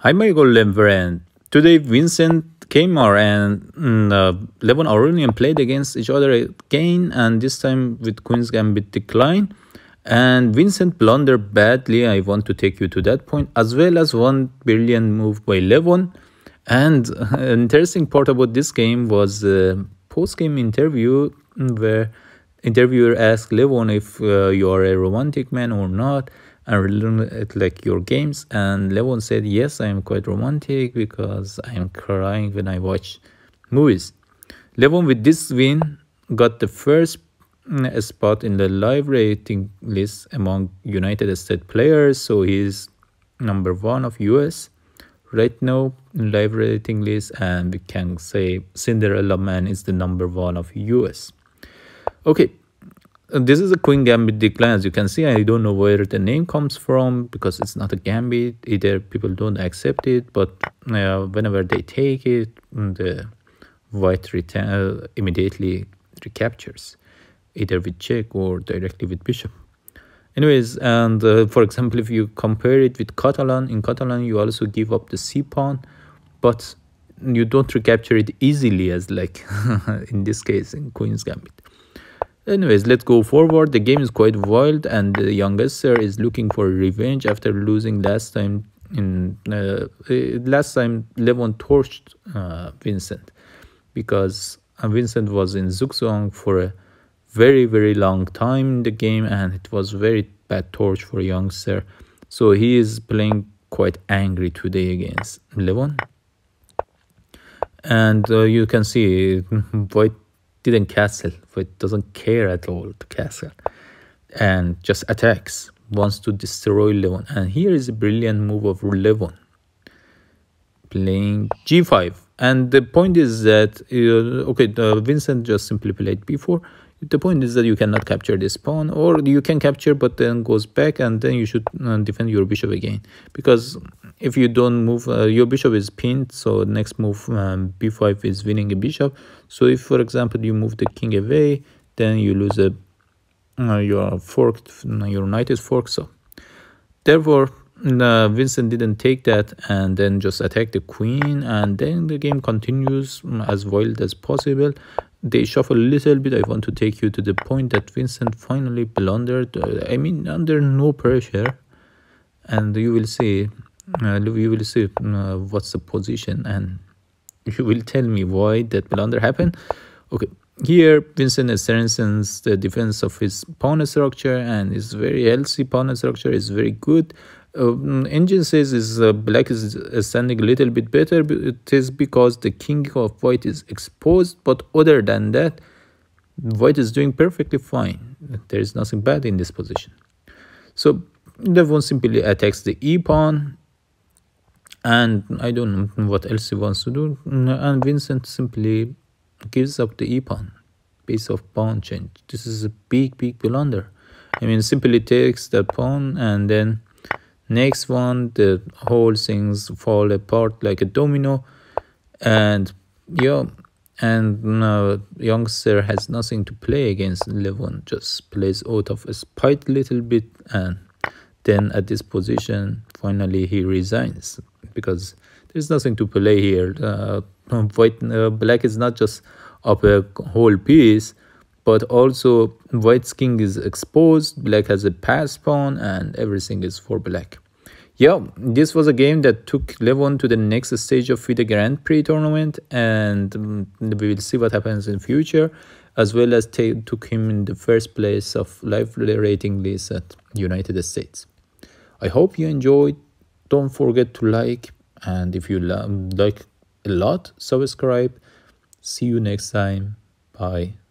Hi, Michael Lembrand. Today, Vincent Keymer and mm, uh, Levon Aronian played against each other again, and this time with Queen's Gambit decline. And Vincent blundered badly. I want to take you to that point, as well as one brilliant move by Levon. And an interesting part about this game was a post-game interview where interviewer asked Levon if uh, you are a romantic man or not and really like your games and Levon said yes I am quite romantic because I am crying when I watch movies. Levon with this win got the first mm, spot in the live rating list among United States players so he's number one of US right now in live rating list and we can say Cinderella Man is the number one of US. Okay, this is a queen gambit decline as you can see. I don't know where the name comes from because it's not a gambit. Either people don't accept it but uh, whenever they take it the white return uh, immediately recaptures either with check or directly with bishop. Anyways and uh, for example if you compare it with catalan in catalan you also give up the c pawn but you don't recapture it easily as like in this case in queen's gambit Anyways, let's go forward. The game is quite wild and the youngest sir is looking for revenge after losing last time in uh, uh last time Levon torched uh, Vincent because uh, Vincent was in Zugzwang for a very very long time in the game and it was very bad torch for youngster. So he is playing quite angry today against Levon. And uh, you can see White didn't castle, it doesn't care at all to castle, and just attacks, wants to destroy Levon. And here is a brilliant move of Levon, playing g5. And the point is that, uh, okay, uh, Vincent just simply played b4 the point is that you cannot capture this pawn or you can capture but then goes back and then you should uh, defend your bishop again. Because if you don't move uh, your bishop is pinned so next move um, b5 is winning a bishop. So if for example you move the king away then you lose a uh, your forked your knight is forked so. Therefore uh, Vincent didn't take that and then just attack the queen and then the game continues as wild as possible they shuffle a little bit. I want to take you to the point that Vincent finally blundered. Uh, I mean, under no pressure, and you will see, uh, you will see uh, what's the position, and you will tell me why that blunder happened. Okay, here Vincent strengthens the defense of his pawn structure, and his very healthy pawn structure is very good uh, engine says is uh, black is standing a little bit better it is because the king of white is exposed but other than that white is doing perfectly fine. There is nothing bad in this position. So Levon simply attacks the e pawn and i don't know what else he wants to do. And vincent simply gives up the e pawn piece of pawn change. This is a big big blunder. I mean simply takes the pawn and then next one the whole things fall apart like a domino. And yeah and now youngster has nothing to play against. Levon just plays out of a spite little bit and then at this position finally he resigns because there's nothing to play here. Uh, white uh, black is not just up a whole piece but also white's king is exposed black has a pass pawn and everything is for black. Yeah this was a game that took levon to the next stage of the grand prix tournament and um, we will see what happens in future as well as took him in the first place of live rating list at united states. I hope you enjoyed. Don't forget to like and if you like a lot subscribe. See you next time. Bye